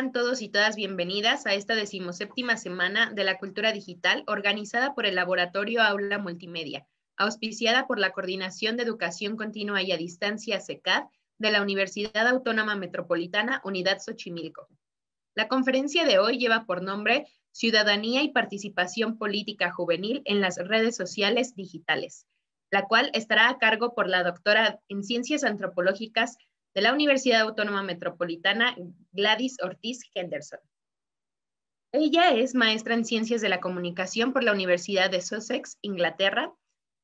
Sean todos y todas bienvenidas a esta decimoséptima semana de la cultura digital organizada por el Laboratorio Aula Multimedia, auspiciada por la Coordinación de Educación Continua y a Distancia SECAD de la Universidad Autónoma Metropolitana Unidad Xochimilco. La conferencia de hoy lleva por nombre Ciudadanía y Participación Política Juvenil en las redes sociales digitales, la cual estará a cargo por la doctora en Ciencias Antropológicas de la Universidad Autónoma Metropolitana Gladys Ortiz Henderson. Ella es maestra en Ciencias de la Comunicación por la Universidad de Sussex, Inglaterra.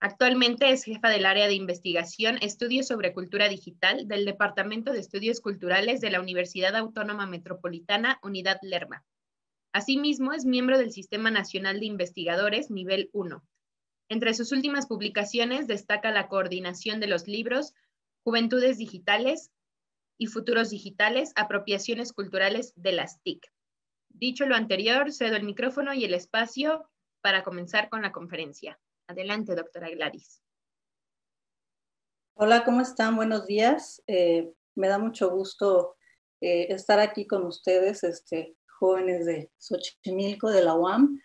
Actualmente es jefa del área de investigación Estudios sobre Cultura Digital del Departamento de Estudios Culturales de la Universidad Autónoma Metropolitana Unidad Lerma. Asimismo, es miembro del Sistema Nacional de Investigadores Nivel 1. Entre sus últimas publicaciones destaca la coordinación de los libros Juventudes Digitales, y futuros digitales, apropiaciones culturales de las TIC. Dicho lo anterior, cedo el micrófono y el espacio para comenzar con la conferencia. Adelante, doctora Gladys. Hola, ¿cómo están? Buenos días. Eh, me da mucho gusto eh, estar aquí con ustedes, este, jóvenes de Xochimilco, de la UAM.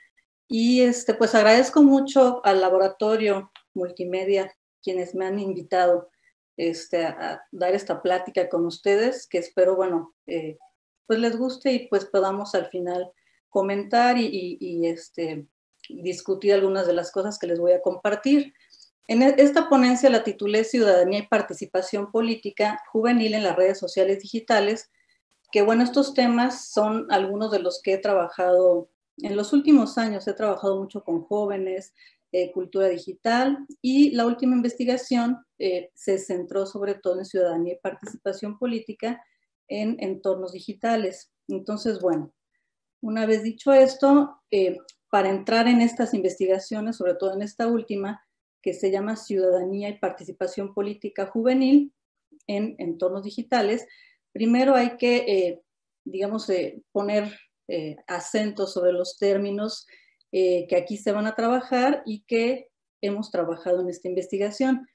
Y este, pues agradezco mucho al laboratorio multimedia quienes me han invitado este, a dar esta plática con ustedes, que espero, bueno, eh, pues les guste y pues podamos al final comentar y, este, discutir algunas de las cosas que les voy a compartir. En e, esta ponencia la titulé Ciudadanía y Participación Política Juvenil en las redes sociales digitales, que bueno, estos temas son algunos de los que he trabajado en los últimos años, he trabajado mucho con jóvenes, eh, cultura digital y la última investigación eh, se centró sobre todo en ciudadanía y participación política en entornos digitales. Entonces, bueno, una vez dicho esto, eh, para entrar en estas investigaciones, sobre todo en esta última, que se llama Ciudadanía y Participación Política Juvenil en entornos digitales, primero hay que, digamos, poner acentos sobre los términos eh, que aquí se van a trabajar y que hemos trabajado en esta investigación.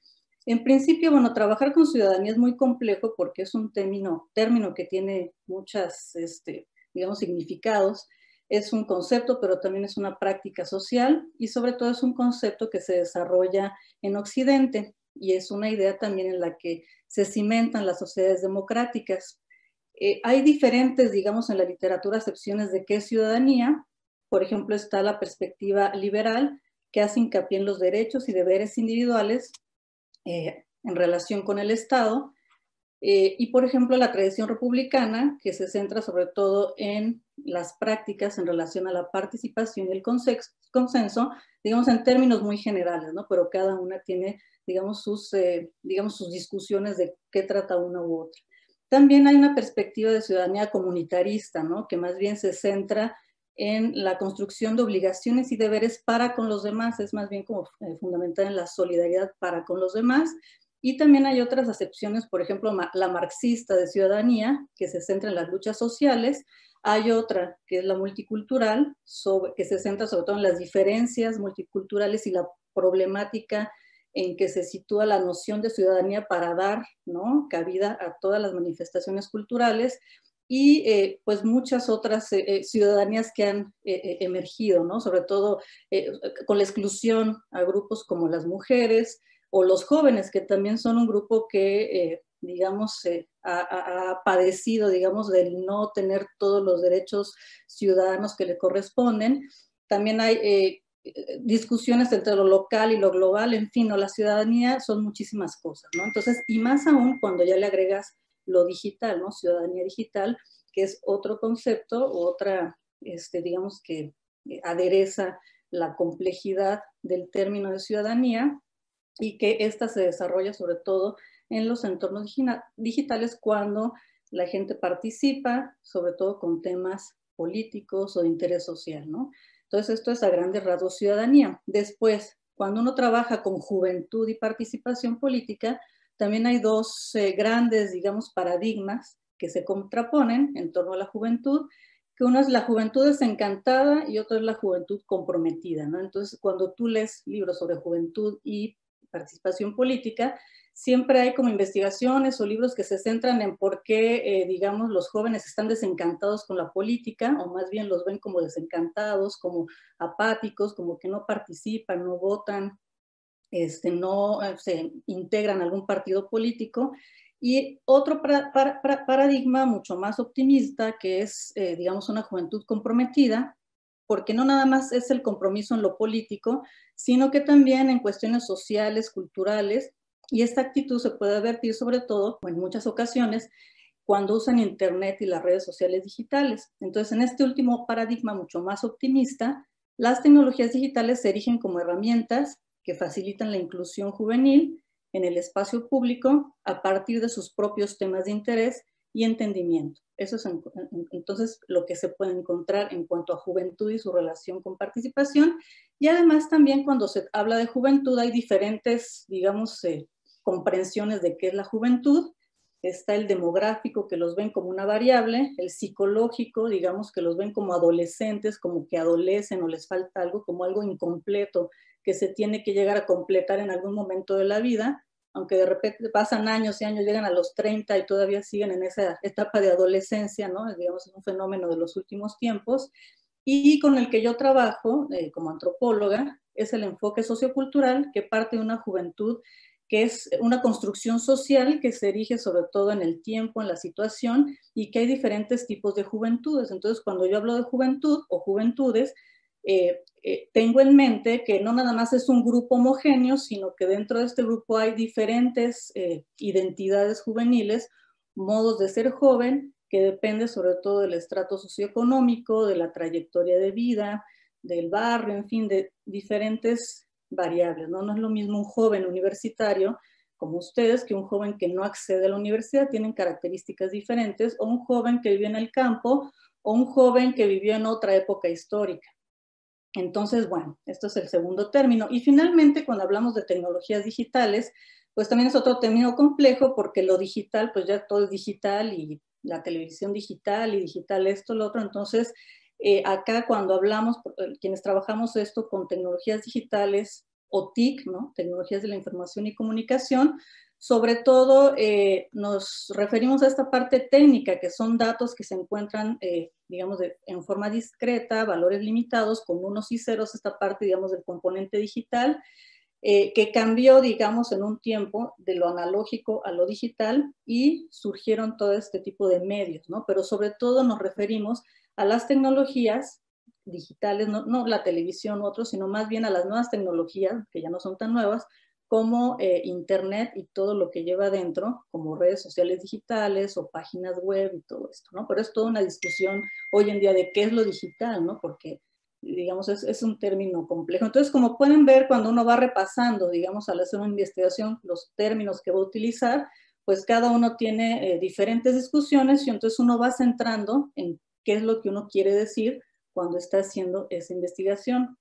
En principio, bueno, trabajar con ciudadanía es muy complejo porque es un término, término que tiene muchas, este, digamos, significados. Es un concepto, pero también es una práctica social y sobre todo es un concepto que se desarrolla en Occidente y es una idea también en la que se cimentan las sociedades democráticas. Eh, hay diferentes, digamos, en la literatura acepciones de qué ciudadanía, por ejemplo, está la perspectiva liberal, que hace hincapié en los derechos y deberes individuales eh, en relación con el Estado. Eh, y, por ejemplo, la tradición republicana, que se centra sobre todo en las prácticas en relación a la participación y el consenso, digamos en términos muy generales, ¿no? Pero cada una tiene, digamos, sus, eh, digamos, sus discusiones de qué trata una u otra. También hay una perspectiva de ciudadanía comunitarista, ¿no? Que más bien se centra en la construcción de obligaciones y deberes para con los demás, es más bien como eh, fundamental en la solidaridad para con los demás. Y también hay otras acepciones, por ejemplo, la marxista de ciudadanía, que se centra en las luchas sociales. Hay otra, que es la multicultural, que se centra sobre todo en las diferencias multiculturales y la problemática en que se sitúa la noción de ciudadanía para dar cabida a todas las manifestaciones culturales y eh, pues muchas otras eh, eh, ciudadanías que han emergido, ¿no? Sobre todo con la exclusión a grupos como las mujeres o los jóvenes, que también son un grupo que, digamos, ha, ha, padecido, digamos, del no tener todos los derechos ciudadanos que le corresponden. También hay discusiones entre lo local y lo global, en fin, ¿no? la ciudadanía son muchísimas cosas, ¿no? Entonces, y más aún cuando ya le agregas lo digital, ¿no? Ciudadanía digital, que es otro concepto, otra, este, digamos que eh, adereza la complejidad del término de ciudadanía y que ésta se desarrolla sobre todo en los entornos digitales cuando la gente participa, sobre todo con temas políticos o de interés social, ¿no? Entonces, esto es a grandes rasgos ciudadanía. Después, cuando uno trabaja con juventud y participación política, también hay dos eh, grandes, digamos, paradigmas que se contraponen en torno a la juventud, que uno es la juventud desencantada y otro es la juventud comprometida, ¿no? Entonces, cuando tú lees libros sobre juventud y participación política, siempre hay como investigaciones o libros que se centran en por qué, eh, digamos, los jóvenes están desencantados con la política, o más bien los ven como desencantados, como apáticos, como que no participan, no votan, este, no eh, se integran a algún partido político. Y otro paradigma mucho más optimista, que es, eh, digamos, una juventud comprometida, porque no nada más es el compromiso en lo político, sino que también en cuestiones sociales, culturales, y esta actitud se puede advertir sobre todo, en muchas ocasiones, cuando usan Internet y las redes sociales digitales. Entonces, en este último paradigma mucho más optimista, las tecnologías digitales se erigen como herramientas que facilitan la inclusión juvenil en el espacio público a partir de sus propios temas de interés y entendimiento. Eso es entonces lo que se puede encontrar en cuanto a juventud y su relación con participación. Y además también cuando se habla de juventud hay diferentes, digamos, eh, comprensiones de qué es la juventud. Está el demográfico, que los ven como una variable, el psicológico, digamos que los ven como adolescentes, como que adolecen o les falta algo, como algo incompleto que se tiene que llegar a completar en algún momento de la vida, aunque de repente pasan años y años, llegan a los 30 y todavía siguen en esa etapa de adolescencia, ¿no? Digamos, es un fenómeno de los últimos tiempos. Y con el que yo trabajo eh, como antropóloga es el enfoque sociocultural que parte de una juventud que es una construcción social que se erige sobre todo en el tiempo, en la situación, y que hay diferentes tipos de juventudes. Entonces, cuando yo hablo de juventud o juventudes, eh, eh, tengo en mente que no nada más es un grupo homogéneo, sino que dentro de este grupo hay diferentes eh, identidades juveniles, modos de ser joven, que depende sobre todo del estrato socioeconómico, de la trayectoria de vida, del barrio, en fin, de diferentes variables, ¿no? No es lo mismo un joven universitario como ustedes que un joven que no accede a la universidad, tienen características diferentes, o un joven que vivió en el campo, o un joven que vivió en otra época histórica. Entonces, bueno, esto es el segundo término. Y finalmente, cuando hablamos de tecnologías digitales, pues también es otro término complejo porque lo digital, pues ya todo es digital y la televisión digital y digital esto, lo otro. Entonces, eh, acá cuando hablamos, eh, quienes trabajamos esto con tecnologías digitales o TIC, ¿no? tecnologías de la información y comunicación, sobre todo eh, nos referimos a esta parte técnica, que son datos que se encuentran, digamos, en forma discreta, valores limitados, con unos y ceros, esta parte, digamos, del componente digital, que cambió, digamos, en un tiempo de lo analógico a lo digital y surgieron todo este tipo de medios, ¿no? Pero sobre todo nos referimos a las tecnologías digitales, no, la televisión u otros, sino más bien a las nuevas tecnologías, que ya no son tan nuevas, como eh, Internet y todo lo que lleva dentro, como redes sociales digitales o páginas web y todo esto, ¿no? Pero es toda una discusión hoy en día de qué es lo digital, ¿no? Porque, digamos, es, un término complejo. Entonces, como pueden ver, cuando uno va repasando, digamos, al hacer una investigación, los términos que va a utilizar, pues cada uno tiene eh, diferentes discusiones y entonces uno va centrando en qué es lo que uno quiere decir cuando está haciendo esa investigación.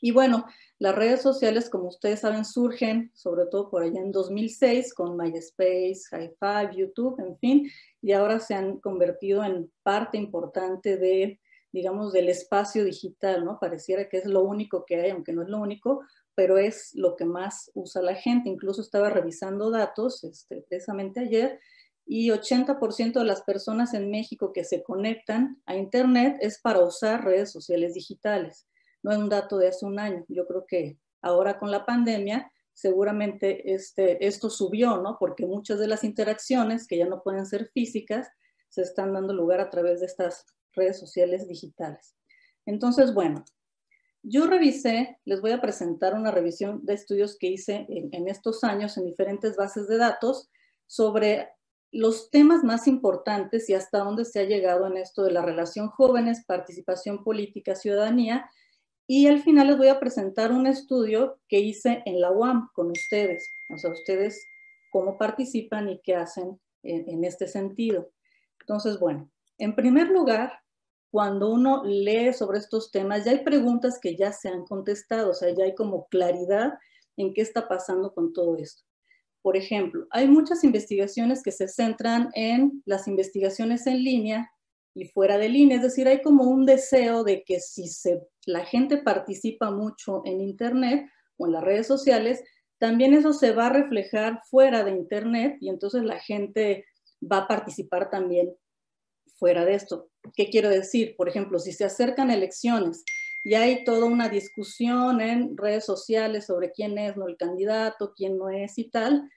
Y bueno, las redes sociales, como ustedes saben, surgen sobre todo por allá en 2006 con MySpace, Hi5, YouTube, en fin, y ahora se han convertido en parte importante de, digamos, del espacio digital, ¿no? Pareciera que es lo único que hay, aunque no es lo único, pero es lo que más usa la gente. Incluso estaba revisando datos este, precisamente ayer y 80% de las personas en México que se conectan a Internet es para usar redes sociales digitales. No es un dato de hace un año. Yo creo que ahora con la pandemia seguramente este, esto subió, ¿no? Porque muchas de las interacciones que ya no pueden ser físicas se están dando lugar a través de estas redes sociales digitales. Entonces, bueno, yo revisé, les voy a presentar una revisión de estudios que hice en, en estos años en diferentes bases de datos sobre los temas más importantes y hasta dónde se ha llegado en esto de la relación jóvenes, participación política, ciudadanía. Y al final les voy a presentar un estudio que hice en la UAM con ustedes, o sea, ustedes cómo participan y qué hacen en, este sentido. Entonces, bueno, en primer lugar, cuando uno lee sobre estos temas, ya hay preguntas que ya se han contestado, o sea, ya hay como claridad en qué está pasando con todo esto. Por ejemplo, hay muchas investigaciones que se centran en las investigaciones en línea y fuera de línea, es decir, hay como un deseo de que si se, la gente participa mucho en Internet o en las redes sociales, estas también eso se va a reflejar fuera de Internet y entonces la gente va a participar también fuera de esto. ¿Qué quiero decir? Por ejemplo, si se acercan elecciones y hay toda una discusión en redes sociales sobre quién es ¿no? el candidato, quién no es y tal,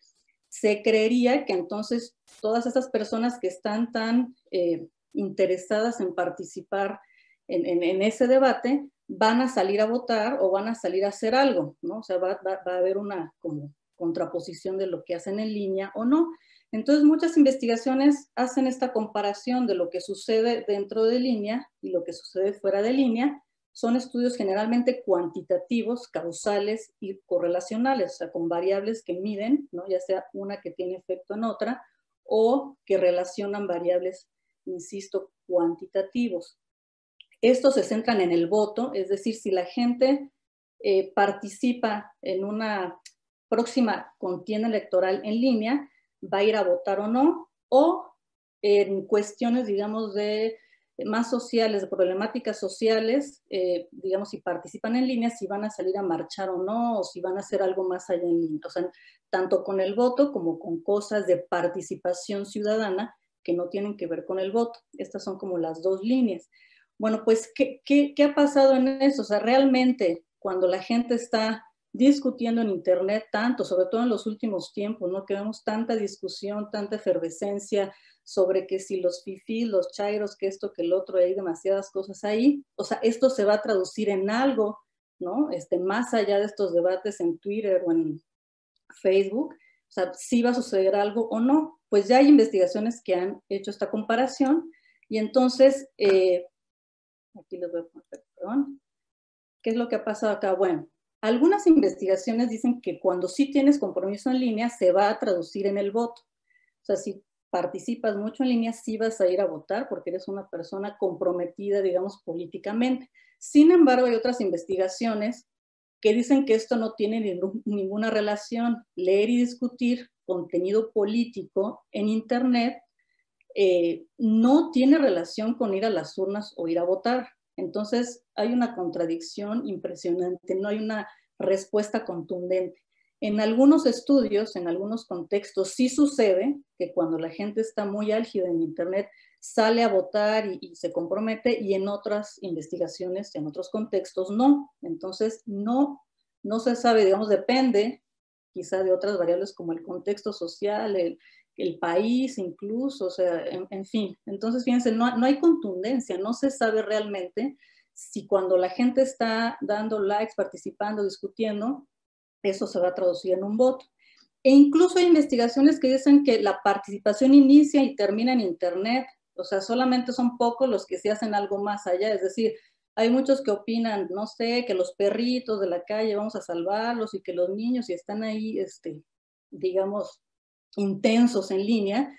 se creería que entonces todas esas personas que están tan eh, interesadas en participar en, ese debate van a salir a votar o van a salir a hacer algo, ¿no? O sea, va, a haber una como contraposición de lo que hacen en línea o no. Entonces, muchas investigaciones hacen esta comparación de lo que sucede dentro de línea y lo que sucede fuera de línea. Son estudios generalmente cuantitativos, causales y correlacionales, o sea, con variables que miden, ¿no? ya sea una que tiene efecto en otra o que relacionan variables, insisto, cuantitativos. Estos se centran en el voto, es decir, si la gente eh, participa en una próxima contienda electoral en línea, va a ir a votar o no, o en cuestiones, digamos, de más sociales, de problemáticas sociales, eh, digamos, si participan en línea, si van a salir a marchar o no, o si van a hacer algo más allá en línea. O sea, tanto con el voto como con cosas de participación ciudadana que no tienen que ver con el voto. Estas son como las dos líneas. Bueno, pues, ¿qué, qué, ha pasado en eso? O sea, realmente cuando la gente está discutiendo en Internet tanto, sobre todo en los últimos tiempos, ¿no? Que vemos tanta discusión, tanta efervescencia sobre que si los fifis, los chairos, que esto, que el otro, hay demasiadas cosas ahí. O sea, esto se va a traducir en algo, ¿no? Este, más allá de estos debates en Twitter o en Facebook. O sea, si va a suceder algo o no. Pues ya hay investigaciones que han hecho esta comparación y entonces, eh, Aquí les voy a poner, perdón. ¿Qué es lo que ha pasado acá? Bueno, algunas investigaciones dicen que cuando sí tienes compromiso en línea, se va a traducir en el voto. O sea, si participas mucho en línea, sí vas a ir a votar porque eres una persona comprometida, digamos, políticamente. Sin embargo, hay otras investigaciones que dicen que esto no tiene ninguna relación. Leer y discutir contenido político en Internet eh, no tiene relación con ir a las urnas o ir a votar. Entonces hay una contradicción impresionante, no hay una respuesta contundente. En algunos estudios, en algunos contextos, sí sucede que cuando la gente está muy álgida en Internet, sale a votar y, se compromete y en otras investigaciones, en otros contextos, no. Entonces, no, no se sabe, digamos, depende quizá de otras variables como el contexto social, el, el país incluso, o sea, en, fin. Entonces, fíjense, no, no, hay contundencia, no se sabe realmente si cuando la gente está dando likes, participando, discutiendo, eso se va a traducir en un voto. E incluso hay investigaciones que dicen que la participación inicia y termina en Internet, o sea, solamente son pocos los que se hacen algo más allá, es decir, hay muchos que opinan, no sé, que los perritos de la calle vamos a salvarlos y que los niños si están ahí, este, digamos, intensos en línea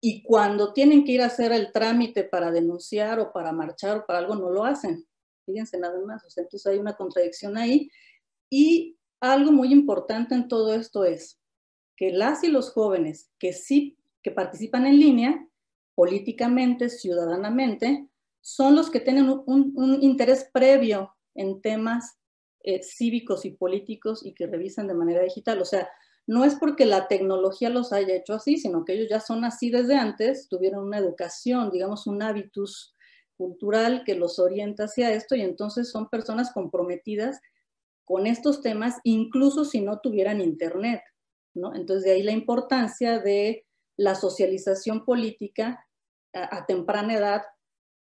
y cuando tienen que ir a hacer el trámite para denunciar o para marchar o para algo, no lo hacen. Fíjense nada más, o sea, entonces hay una contradicción ahí. Y algo muy importante en todo esto es que las y los jóvenes que sí, que participan en línea, políticamente, ciudadanamente, son los que tienen un, interés previo en temas eh, cívicos y políticos y que revisan de manera digital. O sea, no es porque la tecnología los haya hecho así, sino que ellos ya son así desde antes, tuvieron una educación, digamos, un hábitus cultural que los orienta hacia esto y entonces son personas comprometidas con estos temas, incluso si no tuvieran internet. Entonces de ahí la importancia de la socialización política a, temprana edad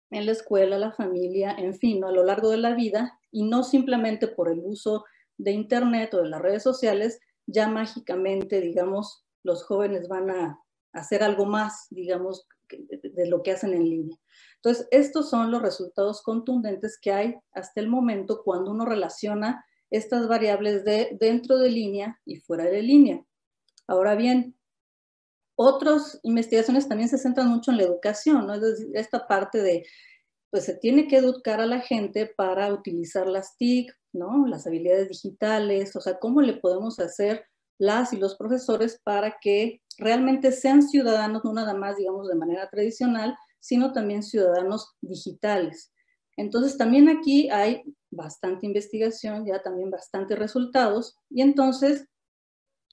en la escuela, la familia, en fin, a lo largo de la vida y no simplemente por el uso de internet o de las redes sociales, ya mágicamente, digamos, los jóvenes van a hacer algo más, digamos, de lo que hacen en línea. Entonces, estos son los resultados contundentes que hay hasta el momento cuando uno relaciona estas variables de dentro de línea y fuera de línea. Ahora bien, otras investigaciones también se centran mucho en la educación, ¿no? Esta parte de, pues se tiene que educar a la gente para utilizar las TIC, ¿no? Las habilidades digitales, o sea, cómo le podemos hacer las y los profesores para que realmente sean ciudadanos, no nada más, digamos, de manera tradicional, sino también ciudadanos digitales. Entonces, también aquí hay bastante investigación, ya también bastantes resultados, y entonces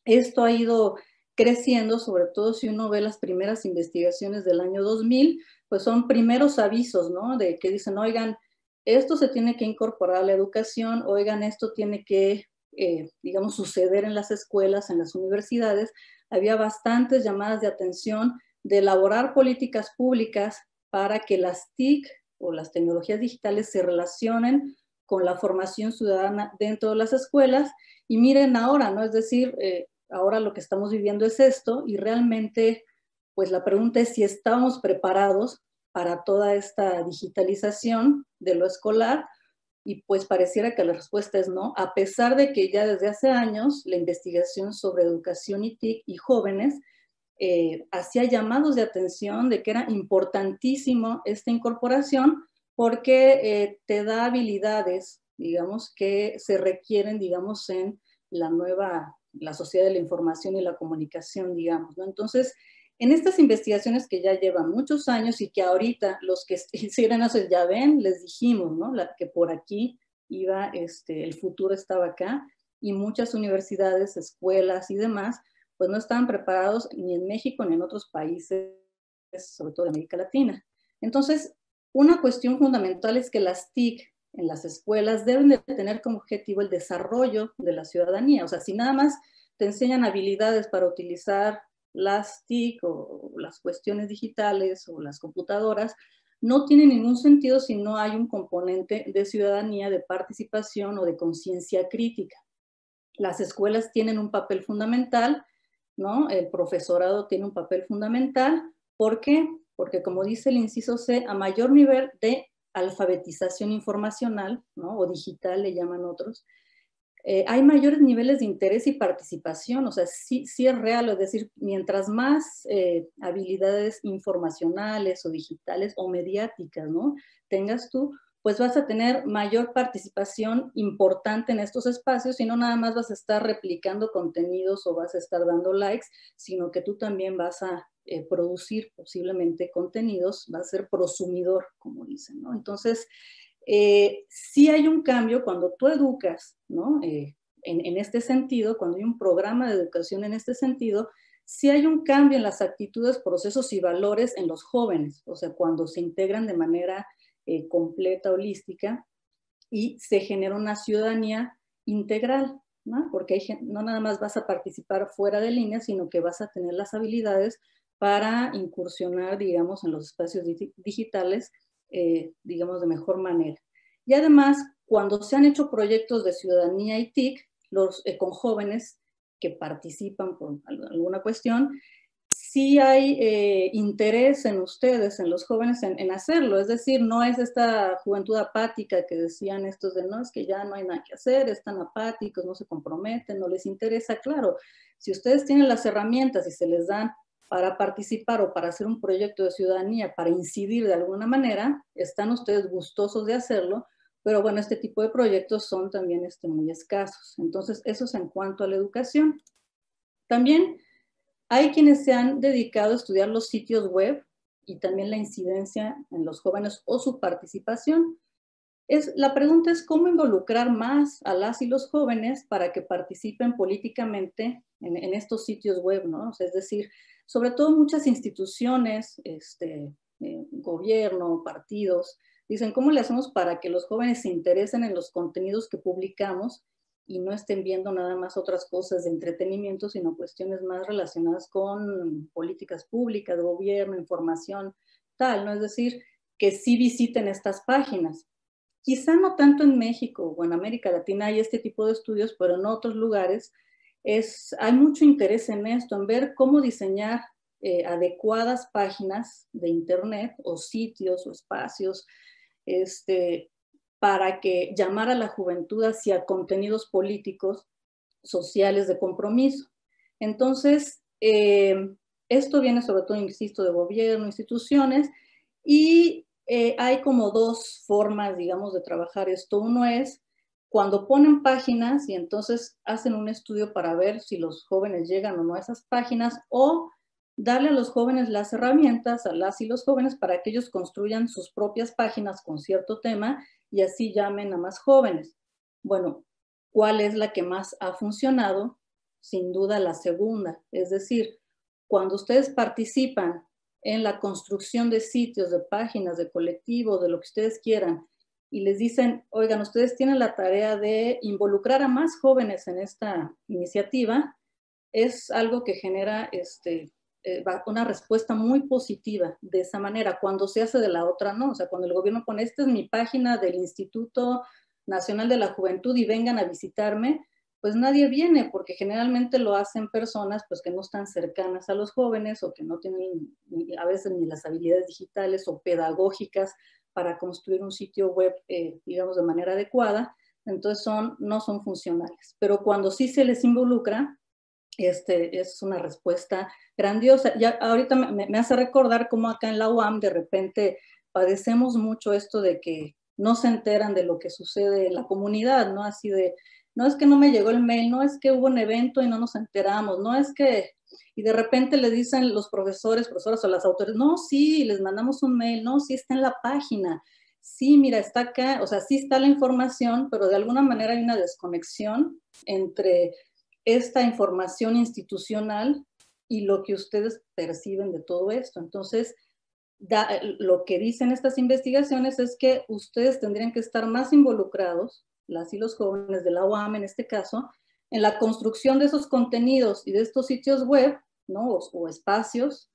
Esto ha ido creciendo, sobre todo si uno ve las primeras investigaciones del año 2000, pues son primeros avisos, ¿no? De que dicen, oigan, esto se tiene que incorporar a la educación, oigan, esto tiene que, eh, digamos, suceder en las escuelas, en las universidades. Había bastantes llamadas de atención de elaborar políticas públicas para que las TIC o las tecnologías digitales se relacionen con la formación ciudadana dentro de las escuelas. Y miren ahora, ¿no? Es decir, eh, ahora lo que estamos viviendo es esto y realmente, pues la pregunta es si estamos preparados para toda esta digitalización de lo escolar y pues pareciera que la respuesta es no, a pesar de que ya desde hace años la investigación sobre educación y TIC y jóvenes eh, hacía llamados de atención de que era importantísimo esta incorporación porque eh, te da habilidades, digamos, que se requieren, digamos, en la nueva, la sociedad de la información y la comunicación, digamos, ¿no? Entonces, en estas investigaciones que ya llevan muchos años y que ahorita los que hicieron eso ya ven, les dijimos, ¿no? La, que por aquí iba, este, el futuro estaba acá y muchas universidades, escuelas y demás, pues no estaban preparados ni en México ni en otros países, sobre todo de América Latina. Entonces, una cuestión fundamental es que las TIC en las escuelas deben de tener como objetivo el desarrollo de la ciudadanía. O sea, si nada más te enseñan habilidades para utilizar las TIC o las cuestiones digitales o las computadoras, no tiene ningún sentido si no hay un componente de ciudadanía, de participación o de conciencia crítica. Las escuelas tienen un papel fundamental, ¿no? El profesorado tiene un papel fundamental. ¿Por qué? Porque como dice el inciso C, a mayor nivel de alfabetización informacional, ¿no? O digital le llaman otros, eh, hay mayores niveles de interés y participación, o sea, sí, es real, es decir, mientras más eh, habilidades informacionales o digitales o mediáticas, ¿no? Tengas tú, pues vas a tener mayor participación importante en estos espacios y no nada más vas a estar replicando contenidos o vas a estar dando likes, sino que tú también vas a eh, producir posiblemente contenidos, vas a ser prosumidor, como dicen, ¿no? Entonces, eh, sí hay un cambio cuando tú educas, ¿no? Eh, en, este sentido, cuando hay un programa de educación en este sentido, sí hay un cambio en las actitudes, procesos y valores en los jóvenes, o sea, cuando se integran de manera eh, completa, holística, y se genera una ciudadanía integral, ¿no? porque no nada más vas a participar fuera de línea, sino que vas a tener las habilidades para incursionar, digamos, en los espacios digitales eh, digamos, de mejor manera. Y además, cuando se han hecho proyectos de ciudadanía y TIC, los, eh, con jóvenes que participan por alguna cuestión, sí hay eh, interés en ustedes, en los jóvenes, en, en, hacerlo. Es decir, no es esta juventud apática que decían estos de no, es que ya no hay nada que hacer, están apáticos, no se comprometen, no les interesa. Claro, si ustedes tienen las herramientas y se les dan para participar o para hacer un proyecto de ciudadanía, para incidir de alguna manera, están ustedes gustosos de hacerlo, pero bueno, este tipo de proyectos son también este, muy escasos. Entonces, eso es en cuanto a la educación. También hay quienes se han dedicado a estudiar los sitios web y también la incidencia en los jóvenes o su participación. Es, la pregunta es cómo involucrar más a las y los jóvenes para que participen políticamente en, estos sitios web, ¿no? Es decir, sobre todo muchas instituciones, este, eh, gobierno, partidos, dicen, ¿cómo le hacemos para que los jóvenes se interesen en los contenidos que publicamos y no estén viendo nada más otras cosas de entretenimiento, sino cuestiones más relacionadas con políticas públicas, gobierno, información, tal, ¿no? Es decir, que sí visiten estas páginas. Quizá no tanto en México o en América Latina hay este tipo de estudios, pero en otros lugares es, hay mucho interés en esto, en ver cómo diseñar eh, adecuadas páginas de Internet o sitios o espacios este, para que llamar a la juventud hacia contenidos políticos, sociales de compromiso. Entonces, eh, esto viene sobre todo, insisto, de gobierno, instituciones, y eh, hay como dos formas, digamos, de trabajar esto. Uno es cuando ponen páginas y entonces hacen un estudio para ver si los jóvenes llegan o no a esas páginas o darle a los jóvenes las herramientas, a las y los jóvenes, para que ellos construyan sus propias páginas con cierto tema y así llamen a más jóvenes. Bueno, ¿cuál es la que más ha funcionado? sin duda la segunda. Es decir, cuando ustedes participan en la construcción de sitios, de páginas, de colectivos, de lo que ustedes quieran, y les dicen, oigan, ustedes tienen la tarea de involucrar a más jóvenes en esta iniciativa, es algo que genera este, eh, una respuesta muy positiva de esa manera. Cuando se hace de la otra, no. O sea, cuando el gobierno pone, esta es mi página del Instituto Nacional de la Juventud y vengan a visitarme, pues nadie viene porque generalmente lo hacen personas pues que no están cercanas a los jóvenes o que no tienen a veces ni las habilidades digitales o pedagógicas para construir un sitio web, eh, digamos, de manera adecuada. Entonces son, no son funcionales. Pero cuando sí se les involucra, este, es una respuesta grandiosa. Ya ahorita me, me, hace recordar cómo acá en la UAM de repente padecemos mucho esto de que no se enteran de lo que sucede en la comunidad, ¿no? Así de, no es que no me llegó el mail, no es que hubo un evento y no nos enteramos, no es que, y de repente le dicen los profesores, profesoras o las autores, no, sí, les mandamos un mail, no, sí está en la página, sí, mira, está acá, o sea, sí está la información, pero de alguna manera hay una desconexión entre esta información institucional y lo que ustedes perciben de todo esto. Entonces, lo que dicen estas investigaciones es que ustedes tendrían que estar más involucrados, las y los jóvenes de la UAM en este caso, en la construcción de esos contenidos y de estos sitios web, ¿no? O, espacios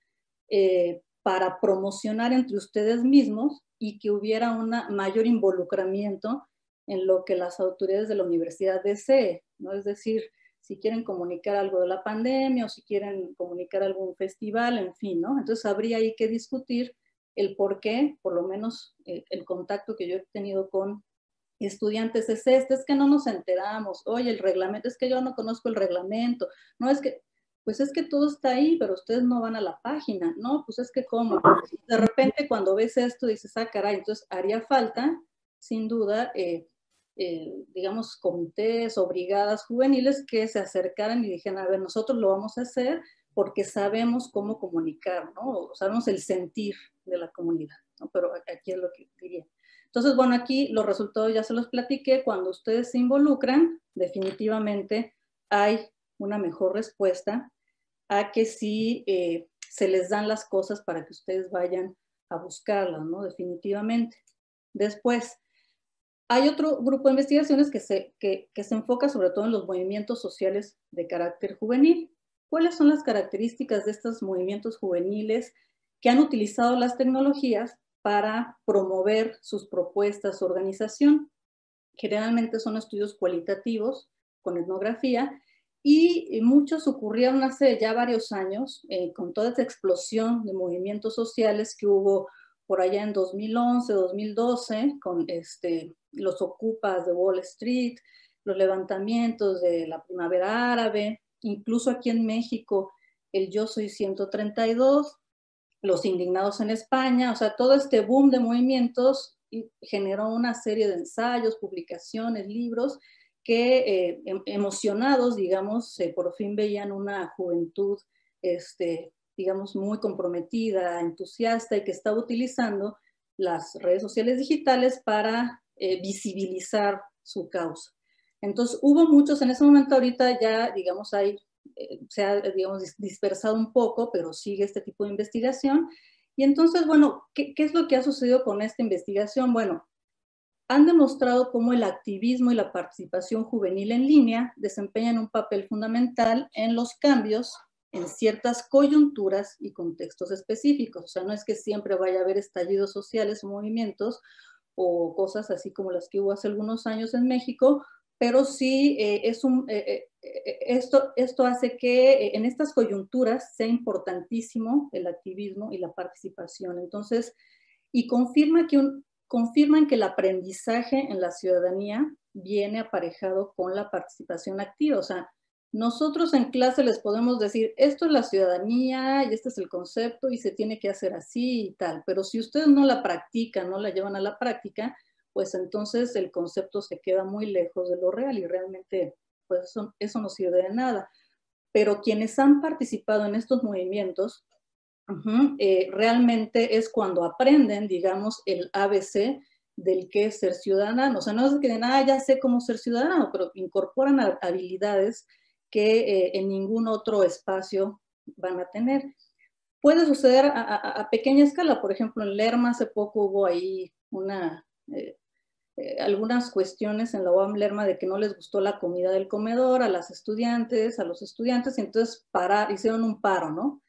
eh, para promocionar entre ustedes mismos y que hubiera un mayor involucramiento en lo que las autoridades de la universidad desee, ¿no? Es decir, si quieren comunicar algo de la pandemia o si quieren comunicar algún festival, en fin, ¿no? Entonces habría ahí que discutir el por qué, por lo menos eh, el contacto que yo he tenido con estudiantes es este, es que no nos enteramos, oye, el reglamento, es que yo no conozco el reglamento, no es que, pues es que todo está ahí, pero ustedes no van a la página, no, pues es que cómo, de repente cuando ves esto dices, ah, caray, entonces haría falta, sin duda, eh, eh, digamos, comités o brigadas juveniles que se acercaran y dijeran, a ver, nosotros lo vamos a hacer porque sabemos cómo comunicar, ¿no? Sabemos el sentir de la comunidad, ¿no? Pero aquí es lo que diría. Entonces, bueno, aquí los resultados ya se los platiqué. Cuando ustedes se involucran, definitivamente hay una mejor respuesta a que si eh, se les dan las cosas para que ustedes vayan a buscarlas, ¿no? Definitivamente. Después, hay otro grupo de investigaciones que se, que, se enfoca sobre todo en los movimientos sociales de carácter juvenil. ¿Cuáles son las características de estos movimientos juveniles que han utilizado las tecnologías para promover sus propuestas, su organización? Generalmente son estudios cualitativos con etnografía y muchos ocurrieron hace ya varios años eh, con toda esta explosión de movimientos sociales que hubo por allá en 2011, 2012, con este, los ocupas de Wall Street, los levantamientos de la primavera árabe, incluso aquí en México, el Yo Soy 132, los indignados en España, o sea, todo este boom de movimientos generó una serie de ensayos, publicaciones, libros que eh, em, emocionados, digamos, por fin veían una juventud este, digamos, muy comprometida, entusiasta y que estaba utilizando las redes sociales digitales para eh, visibilizar su causa. Entonces, hubo muchos en ese momento, ahorita ya, digamos, hay, eh, se ha, digamos, dispersado un poco, pero sigue este tipo de investigación. Y entonces, bueno, ¿qué, ¿qué es lo que ha sucedido con esta investigación? Bueno, han demostrado cómo el activismo y la participación juvenil en línea desempeñan un papel fundamental en los cambios en ciertas coyunturas y contextos específicos. O sea, no es que siempre vaya a haber estallidos sociales o movimientos o cosas así como las que hubo hace algunos años en México, pero sí eh, es un, eh, eh, esto, esto hace que en estas coyunturas sea importantísimo el activismo y la participación. Entonces, y confirma que un, confirman que el aprendizaje en la ciudadanía viene aparejado con la participación activa. O sea, nosotros en clase les podemos decir, esto es la ciudadanía y este es el concepto y se tiene que hacer así y tal, pero si ustedes no la practican, no la llevan a la práctica, pues entonces el concepto se queda muy lejos de lo real y realmente pues eso, no sirve de nada. Pero quienes han participado en estos movimientos, eh, realmente es cuando aprenden, digamos, el ABC del que es ser ciudadano. O sea, no es que de nada, ya sé cómo ser ciudadano, pero incorporan habilidades que eh, en ningún otro espacio van a tener. Puede suceder a, pequeña escala, por ejemplo, en Lerma hace poco hubo ahí una, eh, eh, algunas cuestiones en la UAM Lerma de que no les gustó la comida del comedor a las estudiantes, a los estudiantes, y entonces hicieron un paro, ¿no?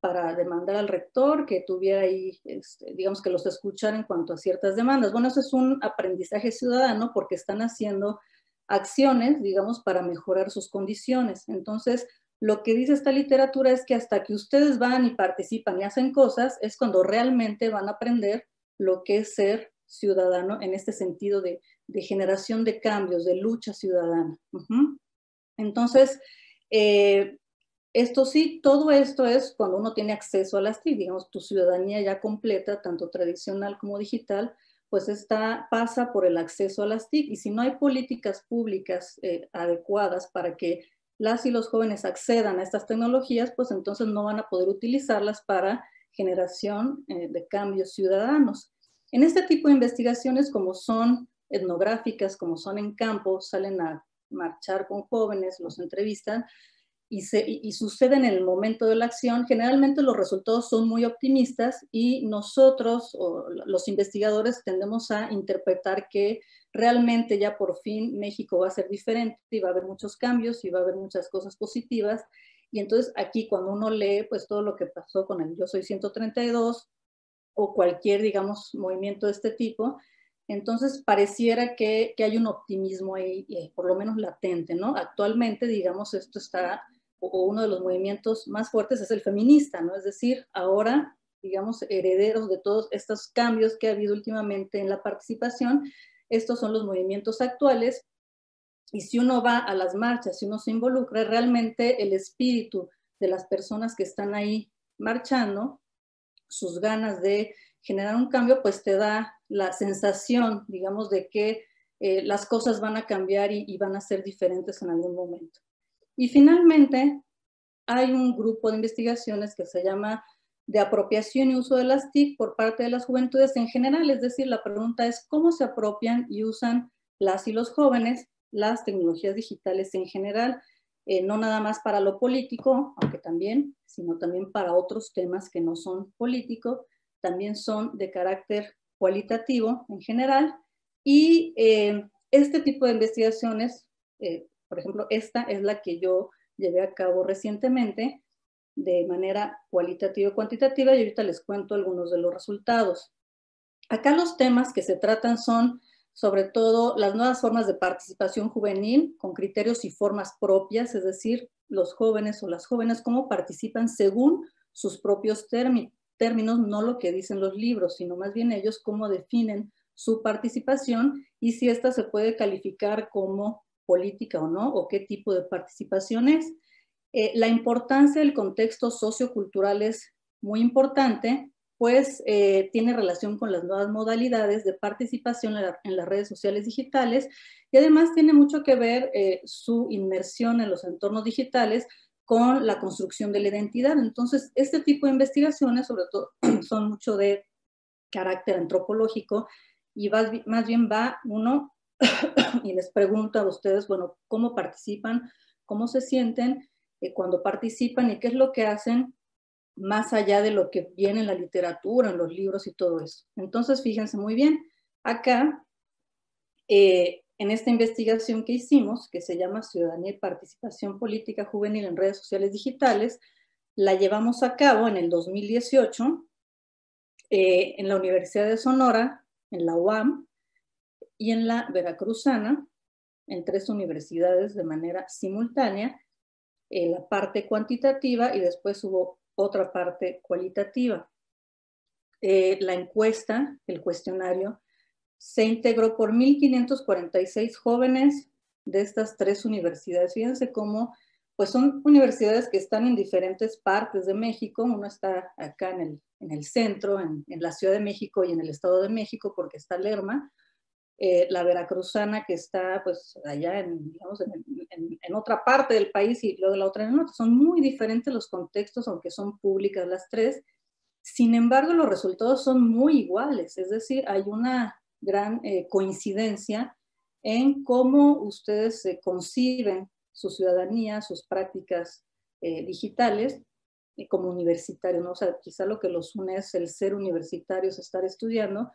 Para demandar al rector que tuviera ahí, este, digamos, que los escuchara en cuanto a ciertas demandas. Bueno, eso es un aprendizaje ciudadano porque están haciendo acciones, digamos, para mejorar sus condiciones. Entonces, lo que dice esta literatura es que hasta que ustedes van y participan y hacen cosas, es cuando realmente van a aprender lo que es ser ciudadano en este sentido de, generación de cambios, de lucha ciudadana. Entonces, eh, esto sí, todo esto es cuando uno tiene acceso a las TIC, digamos, tu ciudadanía ya completa, tanto tradicional como digital, pues está, pasa por el acceso a las TIC. Y si no hay políticas públicas eh, adecuadas para que las y los jóvenes accedan a estas tecnologías, pues entonces no van a poder utilizarlas para generación eh, de cambios ciudadanos. En este tipo de investigaciones, como son etnográficas, como son en campo, salen a marchar con jóvenes, los entrevistan, y, se, y, suceden en el momento de la acción, generalmente los resultados son muy optimistas y nosotros, o los investigadores, tendemos a interpretar que realmente ya por fin México va a ser diferente y va a haber muchos cambios y va a haber muchas cosas positivas. Y entonces aquí cuando uno lee pues todo lo que pasó con el Yo Soy 132 o cualquier, digamos, movimiento de este tipo, entonces pareciera que, que hay un optimismo ahí, eh, por lo menos latente, ¿no? Actualmente, digamos, esto está o uno de los movimientos más fuertes es el feminista, ¿no? Es decir, ahora, digamos, herederos de todos estos cambios que ha habido últimamente en la participación, estos son los movimientos actuales. Y si uno va a las marchas, si uno se involucra, realmente el espíritu de las personas que están ahí marchando, sus ganas de generar un cambio, pues te da la sensación, digamos, de que eh, las cosas van a cambiar y van a ser diferentes en algún momento. Y finalmente, hay un grupo de investigaciones que se llama de apropiación y uso de las TIC por parte de las juventudes en general. Es decir, la pregunta es cómo se apropian y usan las y los jóvenes las tecnologías digitales en general, eh, no nada más para lo político, aunque también, sino también para otros temas que no son políticos, también son de carácter cualitativo en general. Y eh, este tipo de investigaciones eh, por ejemplo, esta es la que yo llevé a cabo recientemente de manera cualitativa y cuantitativa y ahorita les cuento algunos de los resultados. Acá los temas que se tratan son sobre todo las nuevas formas de participación juvenil con criterios y formas propias, es decir, los jóvenes o las jóvenes cómo participan según sus propios términos, no lo que dicen los libros, sino más bien ellos cómo definen su participación y si esta se puede calificar como política o no, o qué tipo de participación es. Eh, la importancia del contexto sociocultural es muy importante, pues eh, tiene relación con las nuevas modalidades de participación en, las redes sociales digitales y además tiene mucho que ver eh, su inmersión en los entornos digitales con la construcción de la identidad. Entonces, este tipo de investigaciones, sobre todo, son mucho de carácter antropológico y más bien va uno y les pregunto a ustedes, bueno, ¿cómo participan? ¿Cómo se sienten eh, cuando participan y qué es lo que hacen más allá de lo que viene en la literatura, en los libros y todo eso? Entonces, fíjense muy bien, acá, eh, en esta investigación que hicimos, que se llama Ciudadanía y Participación Política Juvenil en Redes Sociales Digitales, la llevamos a cabo en el 2018 eh, en la Universidad de Sonora, en la UAM, y en la Veracruzana, en tres universidades de manera simultánea, en la parte cuantitativa y después hubo otra parte cualitativa. Eh, la encuesta, el cuestionario, se integró por 1.546 jóvenes de estas tres universidades. Fíjense cómo, pues son universidades que están en diferentes partes de México. Uno está acá en el, en el centro, en, en, la Ciudad de México y en el Estado de México, porque está Lerma. Eh, la veracruzana que está pues allá en, digamos, en, otra parte del país y luego la otra en el norte. Son muy diferentes los contextos, aunque son públicas las tres. Sin embargo, los resultados son muy iguales, es decir, hay una gran eh, coincidencia en cómo ustedes se conciben su ciudadanía, sus prácticas eh, digitales como universitarios, ¿no? O sea, quizá lo que los une es el ser universitarios, estar estudiando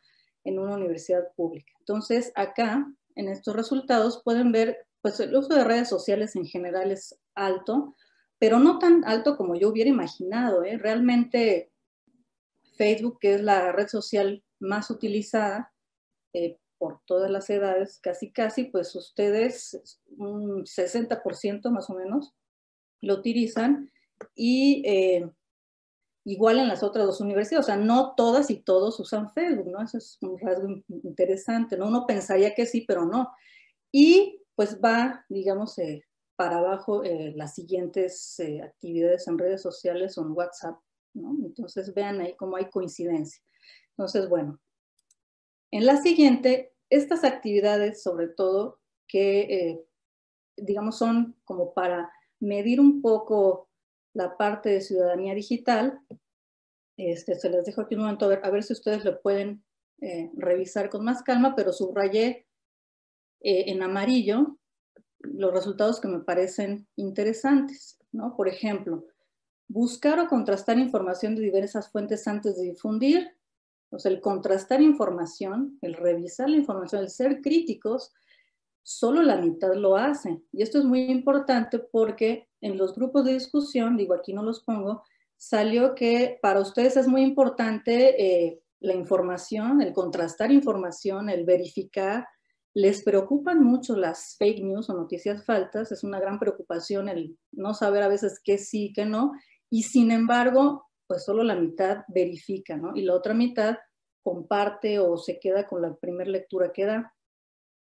en una universidad pública. Entonces, acá, en estos resultados, pueden ver, pues el uso de redes sociales en general es alto, pero no tan alto como yo hubiera imaginado. ¿eh? Realmente, Facebook, que es la red social más utilizada eh, por todas las edades, casi casi, pues ustedes, un 60% más o menos, lo utilizan y eh, igual en las otras dos universidades, o sea, no todas y todos usan Facebook, ¿no? Eso es un rasgo interesante, ¿no? Uno pensaría que sí, pero no. Y pues va, digamos, eh, para abajo eh, las siguientes actividades en redes sociales o WhatsApp, ¿no? Entonces vean ahí cómo hay coincidencia. Entonces, bueno, en la siguiente, estas actividades sobre todo que, digamos, son como para medir un poco la parte de ciudadanía digital. Este, se les dejo aquí un momento a ver, a ver si ustedes lo pueden eh, revisar con más calma, pero subrayé eh, en amarillo los resultados que me parecen interesantes. ¿no? Por ejemplo, buscar o contrastar información de diversas fuentes antes de difundir. O sea, el contrastar información, el revisar la información, el ser críticos, solo la mitad lo hace. Y esto es muy importante porque en los grupos de discusión, digo aquí no los pongo, salió que para ustedes es muy importante eh, la información, el contrastar información, el verificar. Les preocupan mucho las fake news o noticias faltas, es una gran preocupación el no saber a veces qué sí, qué no, y sin embargo, pues solo la mitad verifica, ¿no? Y la otra mitad comparte o se queda con la primera lectura que da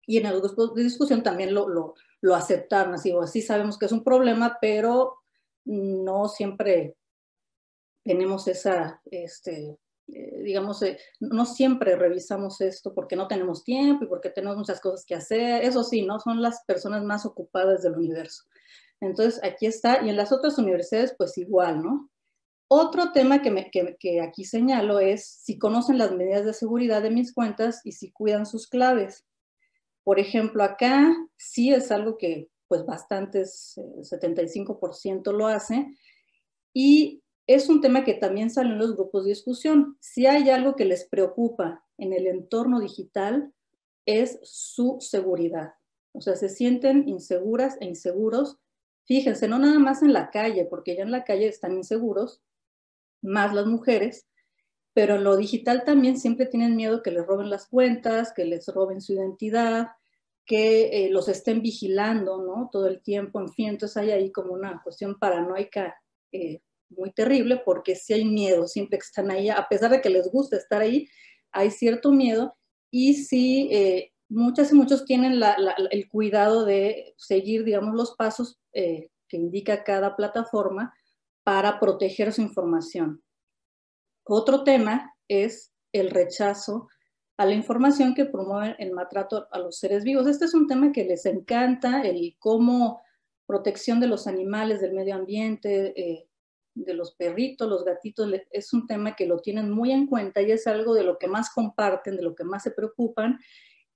y en el grupo de discusión también lo, lo, lo aceptaron, así, o así sabemos que es un problema, pero no siempre tenemos esa, este, eh, digamos, eh, no siempre revisamos esto porque no tenemos tiempo y porque tenemos muchas cosas que hacer, eso sí, ¿no? Son las personas más ocupadas del universo. Entonces, aquí está, y en las otras universidades, pues igual, ¿no? Otro tema que, me, que, que aquí señalo es si conocen las medidas de seguridad de mis cuentas y si cuidan sus claves. Por ejemplo, acá sí es algo que pues bastantes, 75% eh, lo hace. Y es un tema que también sale en los grupos de discusión. Si hay algo que les preocupa en el entorno digital, es su seguridad. O sea, se sienten inseguras e inseguros. Fíjense, no nada más en la calle, porque ya en la calle están inseguros, más las mujeres, pero en lo digital también siempre tienen miedo que les roben las cuentas, que les roben su identidad, que eh, los estén vigilando, ¿no? Todo el tiempo, en fin, entonces hay ahí como una cuestión paranoica eh, muy terrible porque si hay miedo, siempre que están ahí, a pesar de que les gusta estar ahí, hay cierto miedo y si eh, muchas y muchos tienen el cuidado de seguir, digamos, los pasos que indica cada plataforma para proteger su información. Otro tema es el rechazo a la información que promueve el maltrato a los seres vivos. Este es un tema que les encanta, el cómo protección de los animales, del medio ambiente, eh, de los perritos, los gatitos, es un tema que lo tienen muy en cuenta y es algo de lo que más comparten, de lo que más se preocupan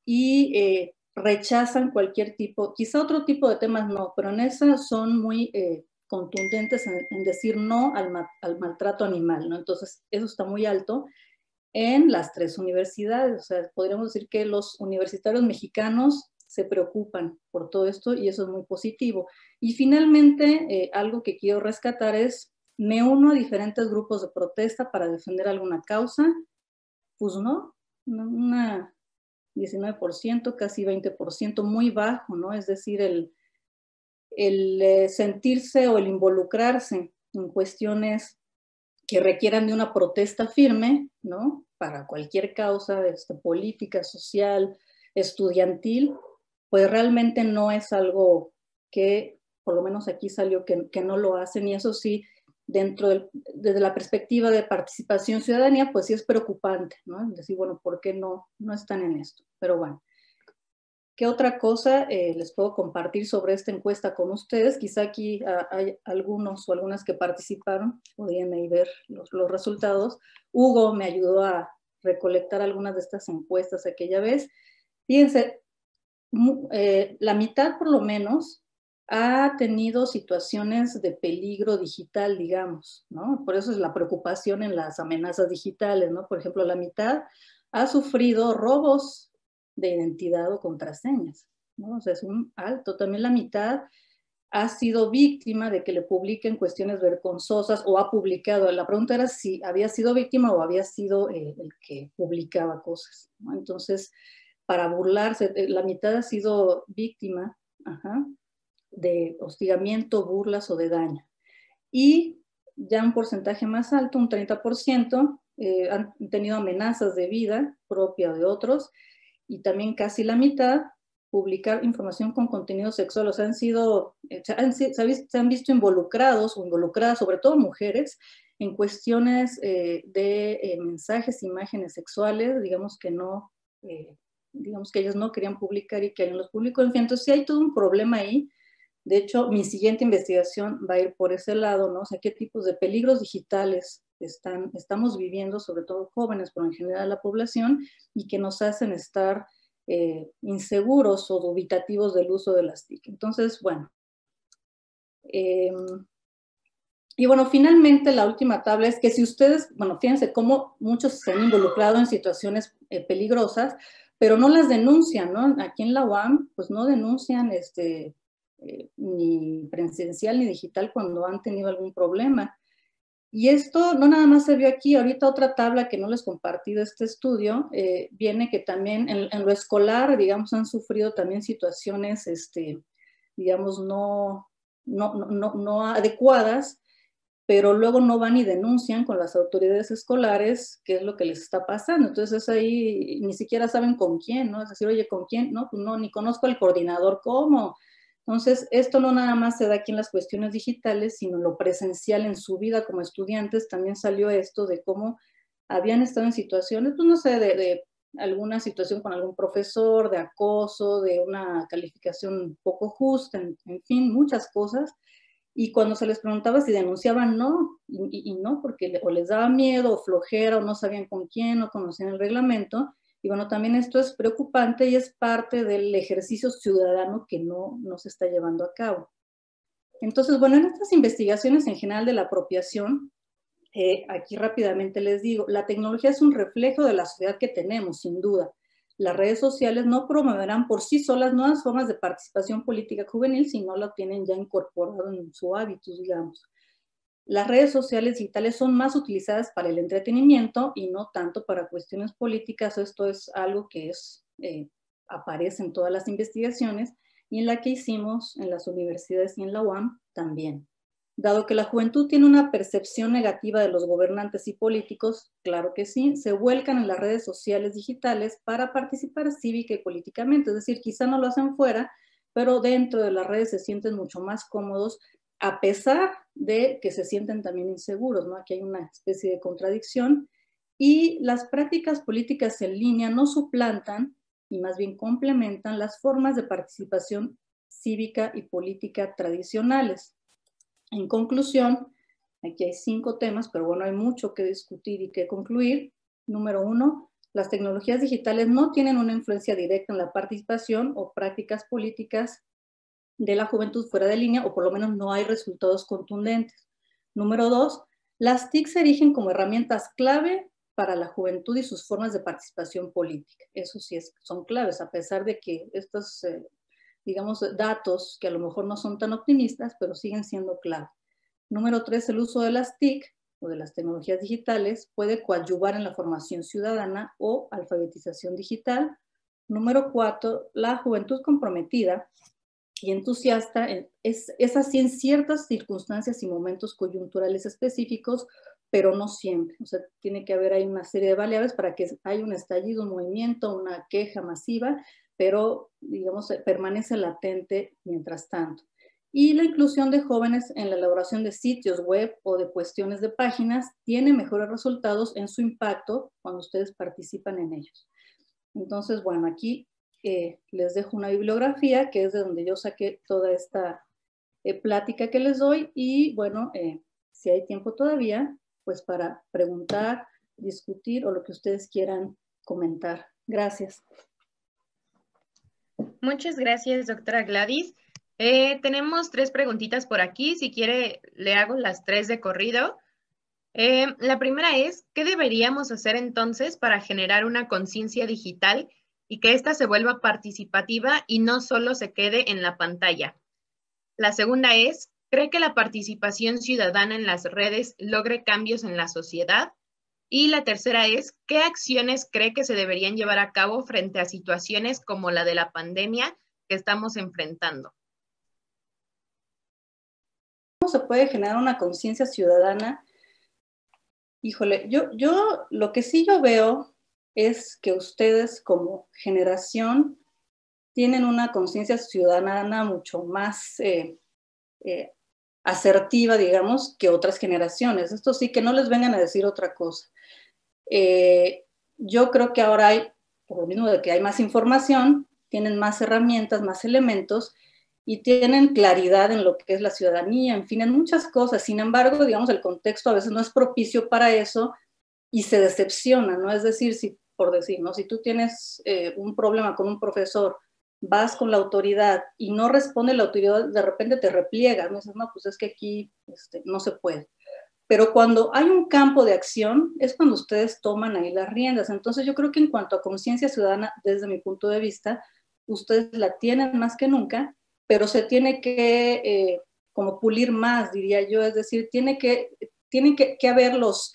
y eh, rechazan cualquier tipo, quizá otro tipo de temas no, pero en esas son muy eh, contundentes en, decir no al, maltrato animal, ¿no? Entonces, eso está muy alto en las tres universidades. O sea, podríamos decir que los universitarios mexicanos se preocupan por todo esto y eso es muy positivo. Y finalmente, eh, algo que quiero rescatar es, me uno a diferentes grupos de protesta para defender alguna causa. Pues no, una 19%, casi 20%, muy bajo, ¿no? Es decir, el, eh, sentirse o el involucrarse en cuestiones que requieran de una protesta firme, ¿no? Para cualquier causa este, política, social, estudiantil, pues realmente no es algo que, por lo menos aquí salió que, no lo hacen y eso sí, dentro del, desde la perspectiva de participación ciudadanía, pues sí es preocupante, ¿no? Decir, bueno, ¿por qué no, no están en esto? Pero bueno. ¿Qué otra cosa eh, les puedo compartir sobre esta encuesta con ustedes? Quizá aquí ah, hay algunos o algunas que participaron, podrían ahí ver los, resultados. Hugo me ayudó a recolectar algunas de estas encuestas aquella vez. Fíjense, eh, la mitad por lo menos ha tenido situaciones de peligro digital, digamos, ¿no? Por eso es la preocupación en las amenazas digitales, ¿no? Por ejemplo, la mitad ha sufrido robos de identidad o contraseñas, ¿no? O sea, es un alto. También la mitad ha sido víctima de que le publiquen cuestiones vergonzosas o ha publicado. La pregunta era si había sido víctima o había sido eh, el que publicaba cosas. Entonces, para burlarse, eh, la mitad ha sido víctima de hostigamiento, burlas o de daño. Y ya un porcentaje más alto, un 30%, eh, han tenido amenazas de vida propia de otros, y también casi la mitad publicar información con contenido sexual, o sea, han sido, eh, se han, se han visto involucrados o involucradas, sobre todo mujeres, en cuestiones eh, de eh, mensajes, imágenes sexuales, digamos que no, digamos que ellos no querían publicar y que alguien los publicó. En fin, entonces sí hay todo un problema ahí. De hecho, mi siguiente investigación va a ir por ese lado, ¿no? O sea, qué tipos de peligros digitales están, estamos viviendo, sobre todo jóvenes, pero en general la población, y que nos hacen estar eh, inseguros o dubitativos del uso de las TIC. Entonces, bueno. Em, y bueno, finalmente la última tabla es que si ustedes, bueno, fíjense cómo muchos se han involucrado en situaciones eh, peligrosas, pero no las denuncian, ¿no? Aquí en la UAM, pues no denuncian este, eh, ni presencial ni digital cuando han tenido algún problema. Y esto no nada más se vio aquí, ahorita otra tabla que no les compartí de este estudio, eh, viene que también en, lo escolar, digamos, han sufrido también situaciones, este, digamos, no, no, no, no adecuadas, pero luego no van y denuncian con las autoridades escolares qué es lo que les está pasando. Entonces ahí ni siquiera saben con quién, ¿no? Es decir, oye, ¿con quién? No, pues no, ni conozco al coordinador, ¿cómo? Entonces, esto no nada más se da aquí en las cuestiones digitales, sino lo presencial en su vida como estudiantes. También salió esto de cómo habían estado en situaciones, pues no sé, de, alguna situación con algún profesor, de acoso, de una calificación poco justa, en, fin, muchas cosas. Y cuando se les preguntaba si denunciaban, no, y, y no, porque o les daba miedo o flojera o no sabían con quién, no conocían el reglamento. Y bueno, también esto es preocupante y es parte del ejercicio ciudadano que no, no se está llevando a cabo. Entonces, bueno, en estas investigaciones en general de la apropiación, eh, aquí rápidamente les digo, la tecnología es un reflejo de la sociedad que tenemos, sin duda. Las redes sociales no promoverán por sí solas nuevas formas de participación política juvenil si no lo tienen ya incorporado en su hábito, digamos las redes sociales digitales son más utilizadas para el entretenimiento y no tanto para cuestiones políticas. Esto es algo que eh, aparece en todas las investigaciones y en la que hicimos en las universidades y en la UAM también. Dado que la juventud tiene una percepción negativa de los gobernantes y políticos, claro que sí, se vuelcan en las redes sociales digitales para participar cívica y políticamente. Es decir, quizá no lo hacen fuera, pero dentro de las redes se sienten mucho más cómodos a pesar de que se sienten también inseguros, ¿no? Aquí hay una especie de contradicción. Y las prácticas políticas en línea no suplantan y más bien complementan las formas de participación cívica y política tradicionales. En conclusión, aquí hay cinco temas, pero bueno, hay mucho que discutir y que concluir. Número uno, las tecnologías digitales no tienen una influencia directa en la participación o prácticas políticas de la juventud fuera de línea o por lo menos no hay resultados contundentes. Número dos, las TIC se erigen como herramientas clave para la juventud y sus formas de participación política. Eso sí es, son claves, a pesar de que estos, eh, digamos, datos que a lo mejor no son tan optimistas, pero siguen siendo clave. Número tres, el uso de las TIC o de las tecnologías digitales puede coadyuvar en la formación ciudadana o alfabetización digital. Número cuatro, la juventud comprometida y entusiasta es, es así en ciertas circunstancias y momentos coyunturales específicos, pero no siempre. O sea, tiene que haber ahí una serie de variables para que haya un estallido, un movimiento, una queja masiva, pero, digamos, permanece latente mientras tanto. Y la inclusión de jóvenes en la elaboración de sitios web o de cuestiones de páginas tiene mejores resultados en su impacto cuando ustedes participan en ellos. Entonces, bueno, aquí les dejo una bibliografía que es de donde yo saqué toda esta eh, plática que les doy y bueno, eh, si hay tiempo todavía, pues para preguntar, discutir o lo que ustedes quieran comentar. Gracias. Muchas gracias, doctora Gladys. Eh, tenemos tres preguntitas por aquí. Si quiere, le hago las tres de corrido. Eh, la primera es, ¿qué deberíamos hacer entonces para generar una conciencia digital y que ésta se vuelva participativa y no solo se quede en la pantalla? La segunda es, ¿cree que la participación ciudadana en las redes logre cambios en la sociedad? Y la tercera es, ¿qué acciones cree que se deberían llevar a cabo frente a situaciones como la de la pandemia que estamos enfrentando? ¿Cómo se puede generar una conciencia ciudadana Híjole, yo, yo lo que sí yo veo es que ustedes como generación tienen una conciencia ciudadana mucho más eh, eh, asertiva, digamos, que otras generaciones. Esto sí, que no les vengan a decir otra cosa. Eh, yo creo que ahora hay, por lo mismo de que hay más información, tienen más herramientas, más elementos y tienen claridad en lo que es la ciudadanía, en fin, en muchas cosas. Sin embargo, digamos, el contexto a veces no es propicio para eso y se decepciona, ¿no? Es decir, si, por decir, ¿no? Si tú tienes eh, un problema con un profesor, vas con la autoridad y no responde la autoridad, de repente te repliegas, ¿no? Dices, no, pues es que aquí este, no se puede. Pero cuando hay un campo de acción, es cuando ustedes toman ahí las riendas. Entonces yo creo que en cuanto a conciencia ciudadana, desde mi punto de vista, ustedes la tienen más que nunca pero se tiene que eh, como pulir más, diría yo, es decir, tiene que, tienen que, haber los,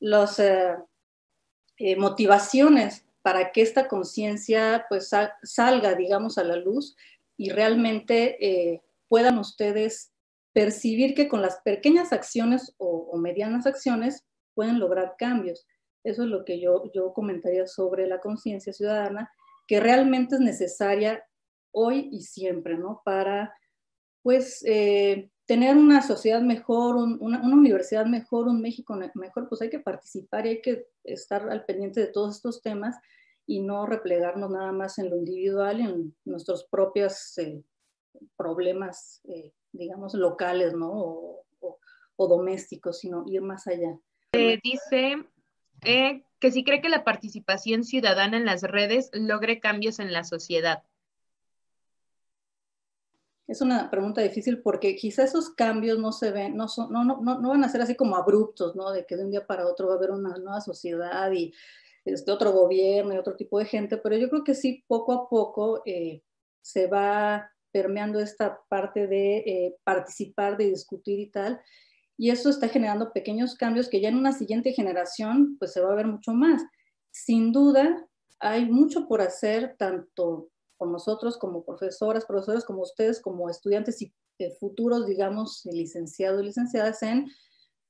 los eh, eh, motivaciones para que esta conciencia pues salga, digamos, a la luz y realmente puedan ustedes percibir que con las pequeñas acciones o, o, medianas acciones pueden lograr cambios. Eso es lo que yo, yo comentaría sobre la conciencia ciudadana, que realmente es necesaria hoy y siempre, ¿no? Para, pues, eh, tener una sociedad mejor, una, universidad mejor, un México mejor, pues hay que participar y hay que estar al pendiente de todos estos temas y no replegarnos nada más en lo individual en nuestros propios eh, problemas, eh, digamos, locales, ¿no? O, domésticos, sino ir más allá. dice que si cree que la participación ciudadana en las redes logre cambios en la sociedad. Es una pregunta difícil porque quizá esos cambios no se ven, no, son, no, no, no, van a ser así como abruptos, ¿no? De que de un día para otro va a haber una nueva sociedad y este, otro gobierno y otro tipo de gente, pero yo creo que sí, poco a poco eh, se va permeando esta parte de eh, participar, de discutir y tal, y eso está generando pequeños cambios que ya en una siguiente generación pues se va a ver mucho más. Sin duda, hay mucho por hacer, tanto con nosotros como profesoras, profesores, como ustedes, como estudiantes y eh, futuros, digamos, licenciados y licenciadas en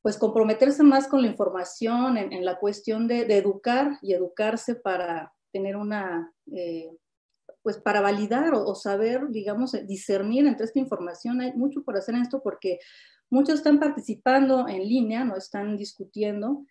pues comprometerse más con la información, en, la cuestión de, educar y educarse para tener una, eh, pues para validar o, saber, digamos, discernir entre esta información. Hay mucho por hacer en esto porque muchos están participando en línea, no están discutiendo,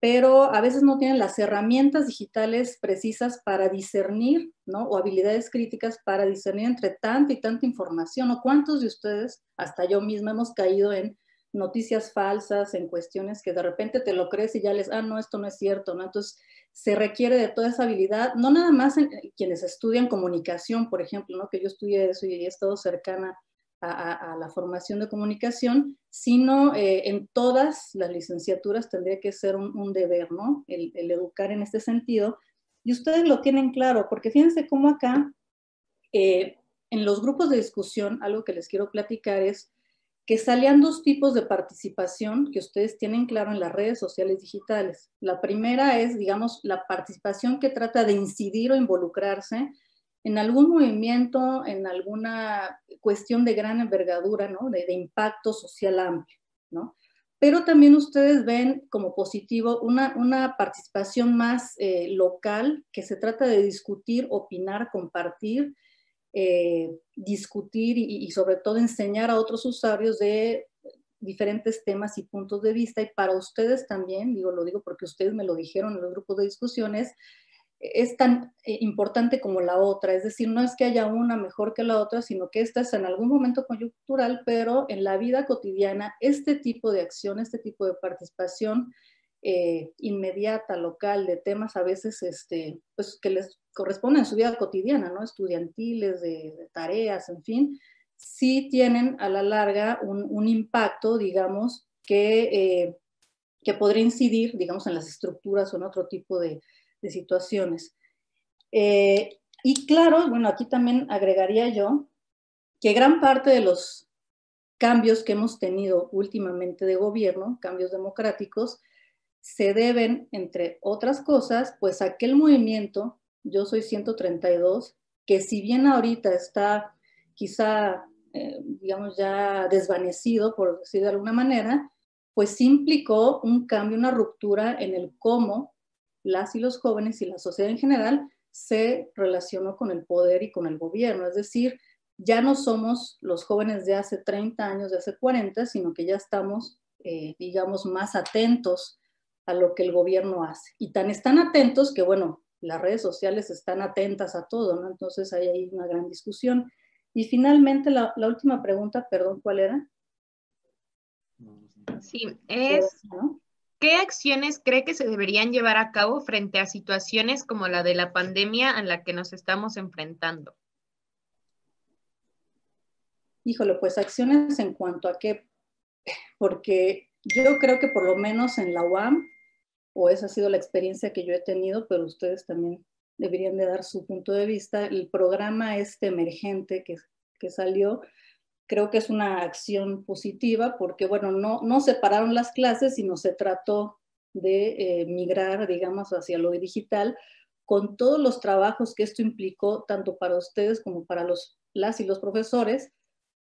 pero a veces no tienen las herramientas digitales precisas para discernir, ¿no? O habilidades críticas para discernir entre tanta y tanta información. ¿O cuántos de ustedes, hasta yo misma, hemos caído en noticias falsas, en cuestiones que de repente te lo crees y ya les, ah, no, esto no es cierto, ¿no? Entonces, se requiere de toda esa habilidad, no nada más en quienes estudian comunicación, por ejemplo, ¿no? Que yo estudié eso y he estado cercana a, la formación de comunicación, sino eh, en todas las licenciaturas tendría que ser un, deber, ¿no? El, educar en este sentido. Y ustedes lo tienen claro, porque fíjense cómo acá, eh, en los grupos de discusión, algo que les quiero platicar es que salían dos tipos de participación que ustedes tienen claro en las redes sociales digitales. La primera es, digamos, la participación que trata de incidir o involucrarse en algún movimiento, en alguna cuestión de gran envergadura, ¿no? de, impacto social amplio. ¿no? Pero también ustedes ven como positivo una, una participación más eh, local que se trata de discutir, opinar, compartir, eh, discutir y, y, sobre todo enseñar a otros usuarios de diferentes temas y puntos de vista. Y para ustedes también, digo, lo digo porque ustedes me lo dijeron en los grupos de discusiones, es tan eh, importante como la otra, es decir, no es que haya una mejor que la otra, sino que esta es en algún momento coyuntural, pero en la vida cotidiana este tipo de acción, este tipo de participación eh, inmediata, local, de temas a veces este, pues, que les corresponden en su vida cotidiana, ¿no? estudiantiles, de, tareas, en fin, sí tienen a la larga un, impacto, digamos, que, eh, que podría incidir, digamos, en las estructuras o en otro tipo de, situaciones. Eh, y claro, bueno, aquí también agregaría yo que gran parte de los cambios que hemos tenido últimamente de gobierno, cambios democráticos, se deben, entre otras cosas, pues a aquel movimiento, yo soy 132, que si bien ahorita está quizá, eh, digamos, ya desvanecido, por decir de alguna manera, pues implicó un cambio, una ruptura en el cómo las y los jóvenes y la sociedad en general se relacionó con el poder y con el gobierno. Es decir, ya no somos los jóvenes de hace 30 años, de hace 40, sino que ya estamos, eh, digamos, más atentos a lo que el gobierno hace. Y tan están atentos que, bueno, las redes sociales están atentas a todo, ¿no? Entonces hay ahí una gran discusión. Y finalmente, la, última pregunta, perdón, ¿cuál era? Sí, es, ¿qué acciones cree que se deberían llevar a cabo frente a situaciones como la de la pandemia en la que nos estamos enfrentando? Híjole, pues acciones en cuanto a qué, porque yo creo que por lo menos en la UAM o esa ha sido la experiencia que yo he tenido, pero ustedes también deberían de dar su punto de vista. El programa este emergente que, que salió, creo que es una acción positiva porque, bueno, no, no separaron las clases, sino se trató de eh, migrar, digamos, hacia lo digital, con todos los trabajos que esto implicó, tanto para ustedes como para los, las y los profesores,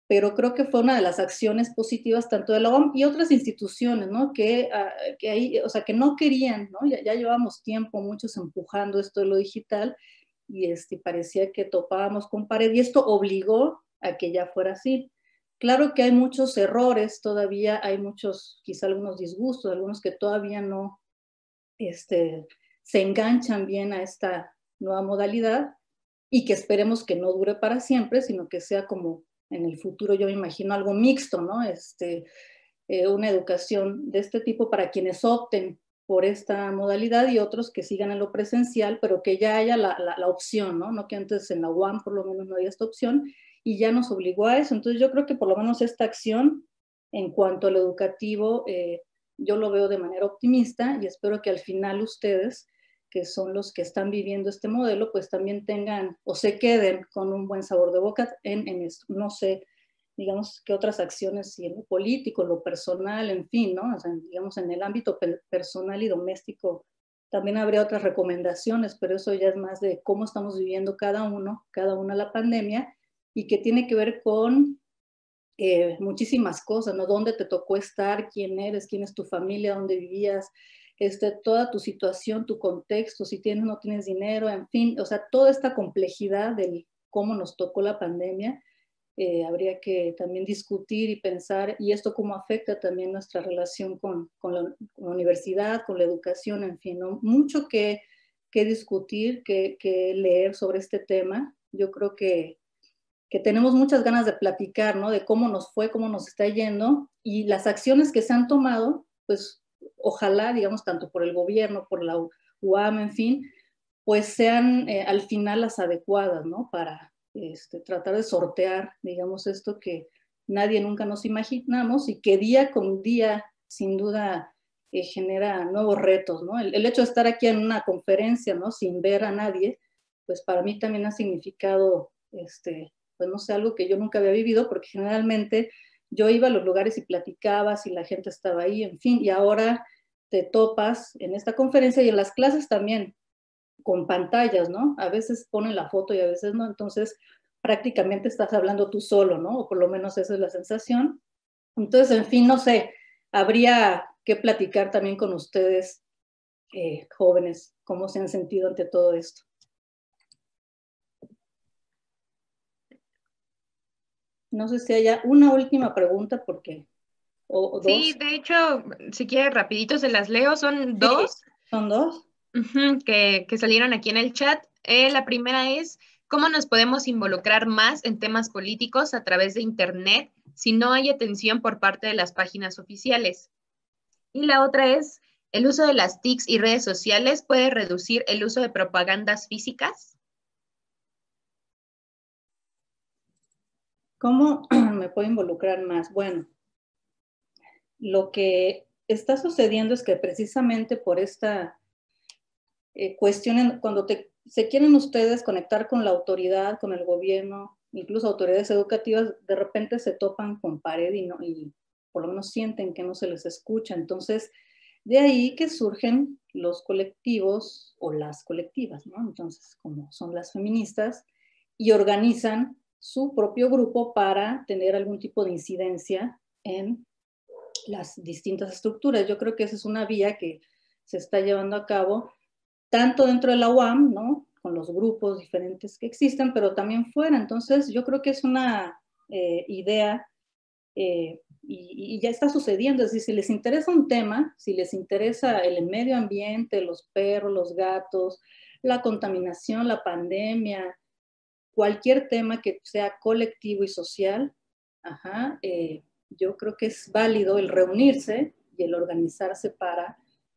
pero creo que fue una de las acciones positivas tanto de la OMS y otras instituciones, ¿no? Que, ah, que, ahí, o sea, que no querían, ¿no? Ya, ya, llevamos tiempo muchos empujando esto de lo digital y este, parecía que topábamos con pared y esto obligó a que ya fuera así. Claro que hay muchos errores todavía, hay muchos, quizá algunos disgustos, algunos que todavía no este, se enganchan bien a esta nueva modalidad y que esperemos que no dure para siempre, sino que sea como en el futuro yo me imagino algo mixto, ¿no? Este, eh, una educación de este tipo para quienes opten por esta modalidad y otros que sigan en lo presencial, pero que ya haya la, la, opción, ¿no? No que antes en la UAM por lo menos no había esta opción y ya nos obligó a eso. Entonces yo creo que por lo menos esta acción en cuanto al educativo, eh, yo lo veo de manera optimista y espero que al final ustedes que son los que están viviendo este modelo, pues también tengan o se queden con un buen sabor de boca en, en esto. No sé, digamos, qué otras acciones, si en lo político, en lo personal, en fin, ¿no? O sea, digamos, en el ámbito personal y doméstico también habría otras recomendaciones, pero eso ya es más de cómo estamos viviendo cada uno, cada una la pandemia y que tiene que ver con eh, muchísimas cosas, ¿no? ¿Dónde te tocó estar? ¿Quién eres? ¿Quién es tu familia? ¿Dónde vivías? este, toda tu situación, tu contexto, si tienes o no tienes dinero, en fin, o sea, toda esta complejidad del cómo nos tocó la pandemia, eh, habría que también discutir y pensar, y esto cómo afecta también nuestra relación con, con, la, universidad, con la educación, en fin, mucho que, que discutir, que, que, leer sobre este tema. Yo creo que, que tenemos muchas ganas de platicar, ¿no? De cómo nos fue, cómo nos está yendo, y las acciones que se han tomado, pues ojalá, digamos, tanto por el gobierno, por la UAM, en fin, pues sean eh, al final las adecuadas, ¿no? Para este, tratar de sortear, digamos, esto que nadie nunca nos imaginamos y que día con día, sin duda, eh, genera nuevos retos, ¿no? El, el, hecho de estar aquí en una conferencia, ¿no? Sin ver a nadie, pues para mí también ha significado, este, pues no sé, algo que yo nunca había vivido, porque generalmente yo iba a los lugares y platicaba si la gente estaba ahí, en fin, y ahora te topas en esta conferencia y en las clases también con pantallas, ¿no? A veces ponen la foto y a veces no, entonces prácticamente estás hablando tú solo, ¿no? O por lo menos esa es la sensación. Entonces, en fin, no sé, habría que platicar también con ustedes, eh, jóvenes, cómo se han sentido ante todo esto. No sé si haya una última pregunta porque... Sí, de hecho, si quiere rapidito se las leo, son dos. son dos. que, salieron aquí en el chat. Eh, la primera es, ¿cómo nos podemos involucrar más en temas políticos a través de Internet si no hay atención por parte de las páginas oficiales? Y la otra es, ¿el uso de las TICs y redes sociales puede reducir el uso de propagandas físicas? ¿Cómo me puedo involucrar más? Bueno, lo que está sucediendo es que precisamente por esta eh, cuestión, cuando se quieren ustedes conectar con la autoridad, con el gobierno, incluso autoridades educativas, de repente se topan con pared y, y por lo menos sienten que no se les escucha. Entonces, de ahí que surgen los colectivos o las colectivas, ¿no? Entonces, como son las feministas, y organizan su propio grupo para tener algún tipo de incidencia en las distintas estructuras. Yo creo que esa es una vía que se está llevando a cabo tanto dentro de la UAM, ¿no? Con los grupos diferentes que existen, pero también fuera. Entonces, yo creo que es una eh, idea eh, y, ya está sucediendo. Es decir, si les interesa un tema, si les interesa el medio ambiente, los perros, los gatos, la contaminación, la pandemia, cualquier tema que sea colectivo y social, eh, yo creo que es válido el reunirse y el organizarse para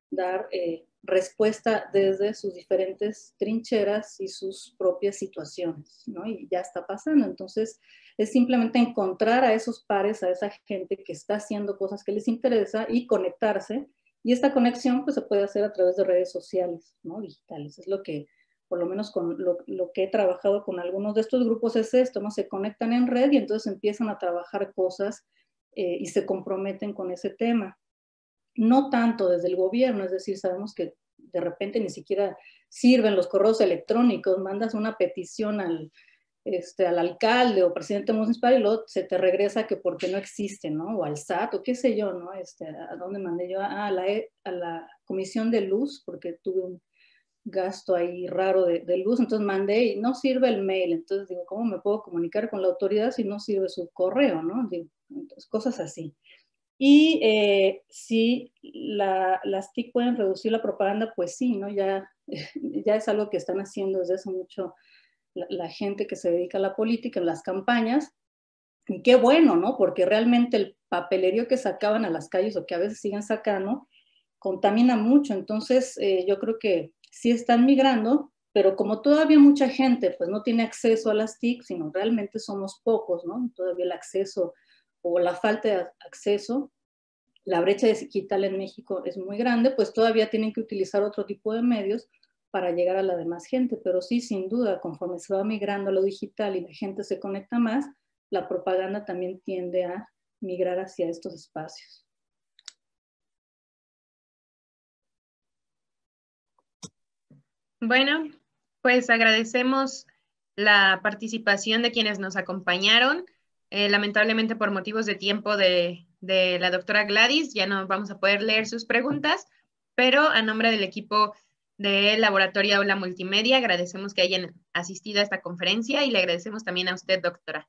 dar eh, respuesta desde sus diferentes trincheras y sus propias situaciones, ¿no? Y ya está pasando. Entonces, es simplemente encontrar a esos pares, a esa gente que está haciendo cosas que les interesa y conectarse. Y esta conexión, pues, se puede hacer a través de redes sociales, ¿no? Digitales. Es lo que, por lo menos con lo, lo que he trabajado con algunos de estos grupos es esto, ¿no? Se conectan en red y entonces empiezan a trabajar cosas eh, y se comprometen con ese tema. No tanto desde el gobierno, es decir, sabemos que de repente ni siquiera sirven los correos electrónicos, mandas una petición al, este, al alcalde o presidente municipal y luego se te regresa que porque no existe, ¿no? O al SAT o qué sé yo, ¿no? Este, ¿A dónde mandé yo? Ah, a, la, e, a la Comisión de Luz, porque tuve un gasto ahí raro de, de, luz, entonces mandé y no sirve el mail, entonces digo, ¿cómo me puedo comunicar con la autoridad si no sirve su correo, ¿no? Digo, cosas así. Y eh, si las TIC pueden reducir la propaganda, pues sí, ¿no? Ya, ya es algo que están haciendo desde hace mucho la, gente que se dedica a la política en las campañas. Y qué bueno, ¿no? Porque realmente el papelerío que sacaban a las calles o que a veces siguen sacando contamina mucho. Entonces, eh, yo creo que sí están migrando, pero como todavía mucha gente pues no tiene acceso a las TIC, sino realmente somos pocos, ¿no? Todavía el acceso o la falta de acceso, la brecha digital en México es muy grande, pues todavía tienen que utilizar otro tipo de medios para llegar a la demás gente, pero sí, sin duda, conforme se va migrando a lo digital y la gente se conecta más, la propaganda también tiende a migrar hacia estos espacios. Bueno, pues agradecemos la participación de quienes nos acompañaron. Eh, lamentablemente por motivos de tiempo de, la doctora Gladys ya no vamos a poder leer sus preguntas, pero a nombre del equipo del Laboratorio Aula Multimedia agradecemos que hayan asistido a esta conferencia y le agradecemos también a usted, doctora.